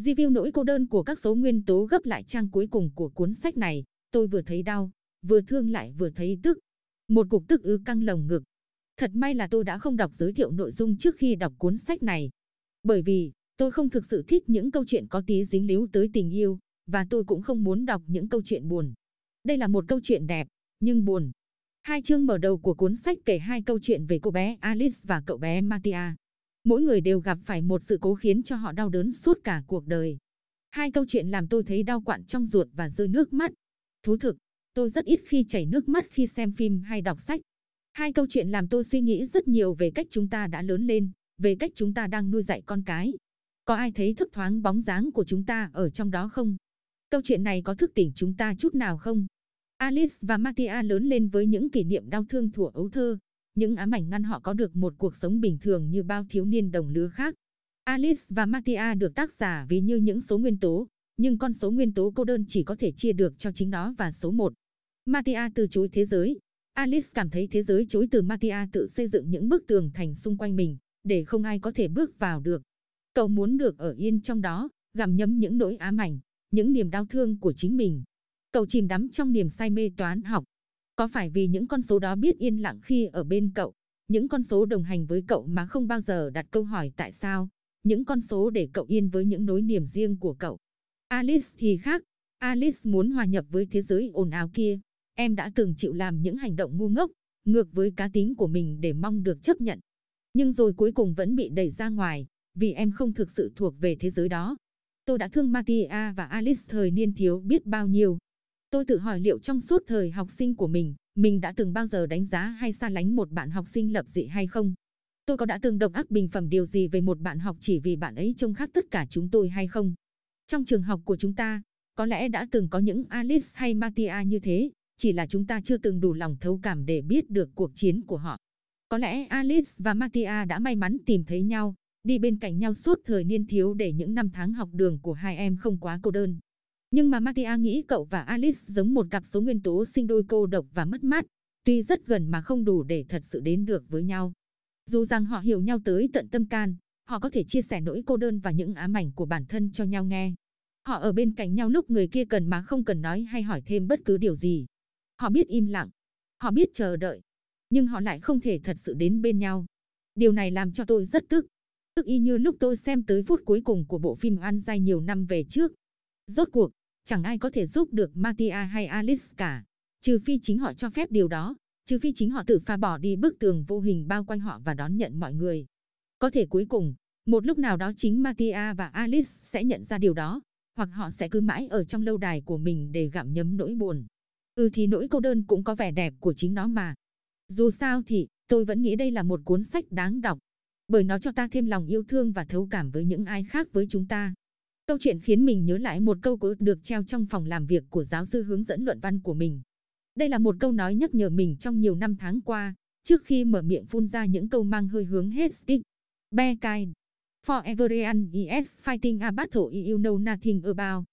Review nỗi cô đơn của các số nguyên tố gấp lại trang cuối cùng của cuốn sách này, tôi vừa thấy đau, vừa thương lại vừa thấy tức. Một cục tức ứ căng lồng ngực. Thật may là tôi đã không đọc giới thiệu nội dung trước khi đọc cuốn sách này. Bởi vì, tôi không thực sự thích những câu chuyện có tí dính líu tới tình yêu, và tôi cũng không muốn đọc những câu chuyện buồn. Đây là một câu chuyện đẹp, nhưng buồn. Hai chương mở đầu của cuốn sách kể hai câu chuyện về cô bé Alice và cậu bé Mattia. Mỗi người đều gặp phải một sự cố khiến cho họ đau đớn suốt cả cuộc đời. Hai câu chuyện làm tôi thấy đau quặn trong ruột và rơi nước mắt. Thú thực, tôi rất ít khi chảy nước mắt khi xem phim hay đọc sách. Hai câu chuyện làm tôi suy nghĩ rất nhiều về cách chúng ta đã lớn lên, về cách chúng ta đang nuôi dạy con cái. Có ai thấy thấp thoáng bóng dáng của chúng ta ở trong đó không? Câu chuyện này có thức tỉnh chúng ta chút nào không? Alice và Mattia lớn lên với những kỷ niệm đau thương thuở ấu thơ, những ám ảnh ngăn họ có được một cuộc sống bình thường như bao thiếu niên đồng lứa khác. Alice và Mattia được tác giả ví như những số nguyên tố, nhưng con số nguyên tố cô đơn chỉ có thể chia được cho chính nó và số 1. Mattia từ chối thế giới. Alice cảm thấy thế giới chối từ Mattia tự xây dựng những bức tường thành xung quanh mình, để không ai có thể bước vào được. Cậu muốn được ở yên trong đó, gặm nhấm những nỗi ám ảnh, những niềm đau thương của chính mình. Cậu chìm đắm trong niềm say mê toán học. Có phải vì những con số đó biết yên lặng khi ở bên cậu, những con số đồng hành với cậu mà không bao giờ đặt câu hỏi tại sao, những con số để cậu yên với những nỗi niềm riêng của cậu. Alice thì khác, Alice muốn hòa nhập với thế giới ồn ào kia. Em đã từng chịu làm những hành động ngu ngốc, ngược với cá tính của mình để mong được chấp nhận. Nhưng rồi cuối cùng vẫn bị đẩy ra ngoài, vì em không thực sự thuộc về thế giới đó. Tôi đã thương Mattia và Alice thời niên thiếu biết bao nhiêu. Tôi tự hỏi liệu trong suốt thời học sinh của mình, mình đã từng bao giờ đánh giá hay xa lánh một bạn học sinh lập dị hay không? Tôi có đã từng độc ác bình phẩm điều gì về một bạn học chỉ vì bạn ấy trông khác tất cả chúng tôi hay không? Trong trường học của chúng ta, có lẽ đã từng có những Alice hay Mattia như thế, chỉ là chúng ta chưa từng đủ lòng thấu cảm để biết được cuộc chiến của họ. Có lẽ Alice và Mattia đã may mắn tìm thấy nhau, đi bên cạnh nhau suốt thời niên thiếu để những năm tháng học đường của hai em không quá cô đơn. Nhưng mà Mattia nghĩ cậu và Alice giống một cặp số nguyên tố sinh đôi cô độc và mất mát, tuy rất gần mà không đủ để thật sự đến được với nhau. Dù rằng họ hiểu nhau tới tận tâm can, họ có thể chia sẻ nỗi cô đơn và những ám ảnh của bản thân cho nhau nghe. Họ ở bên cạnh nhau lúc người kia cần mà không cần nói hay hỏi thêm bất cứ điều gì. Họ biết im lặng, họ biết chờ đợi, nhưng họ lại không thể thật sự đến bên nhau. Điều này làm cho tôi rất tức. Tức y như lúc tôi xem tới phút cuối cùng của bộ phim An Giai nhiều năm về trước. Rốt cuộc, chẳng ai có thể giúp được Mattia hay Alice cả, trừ phi chính họ cho phép điều đó, trừ phi chính họ tự phá bỏ đi bức tường vô hình bao quanh họ và đón nhận mọi người. Có thể cuối cùng, một lúc nào đó chính Mattia và Alice sẽ nhận ra điều đó, hoặc họ sẽ cứ mãi ở trong lâu đài của mình để gặm nhấm nỗi buồn. Ừ thì nỗi cô đơn cũng có vẻ đẹp của chính nó mà. Dù sao thì, tôi vẫn nghĩ đây là một cuốn sách đáng đọc, bởi nó cho ta thêm lòng yêu thương và thấu cảm với những ai khác với chúng ta. Câu chuyện khiến mình nhớ lại một câu của được treo trong phòng làm việc của giáo sư hướng dẫn luận văn của mình. Đây là một câu nói nhắc nhở mình trong nhiều năm tháng qua, trước khi mở miệng phun ra những câu mang hơi hướng hết stick. Be kind. For everyone is fighting a battle you know nothing about.